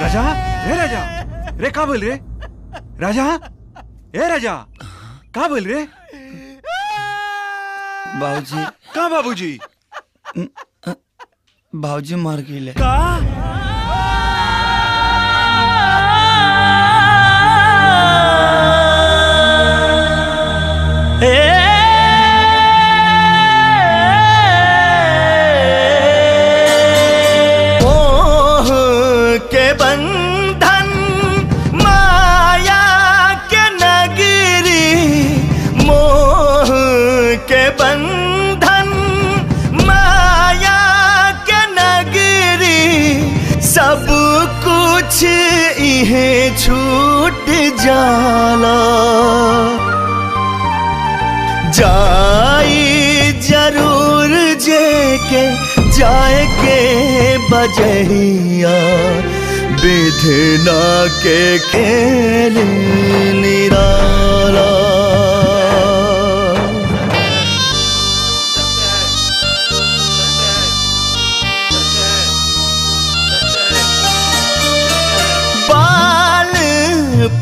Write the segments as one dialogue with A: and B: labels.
A: राजा? रे राजा! रे का बोल रे? राजा? ए राजा! का बोल रे?
B: बाबूजी
A: का बाबूजी?
B: बाबूजी मर गए
A: का?
C: कुछ इहे छूट जाला जाई ज़रूर जेके जाए के बजहिया। विधना के खेल निराला।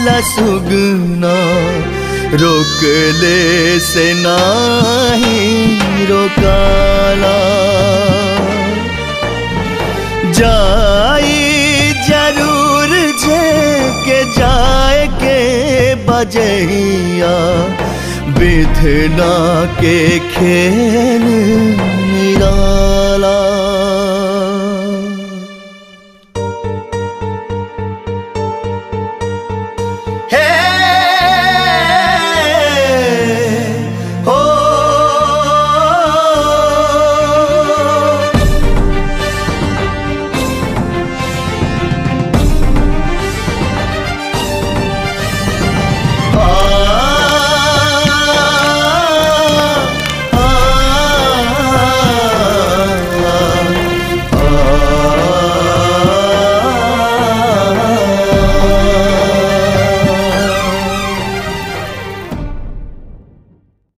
C: जाला सुगना रोक ले से नाही रोकाला। जाई ज़रूर जे के जाए के बजहिया विधना के खेल निराला।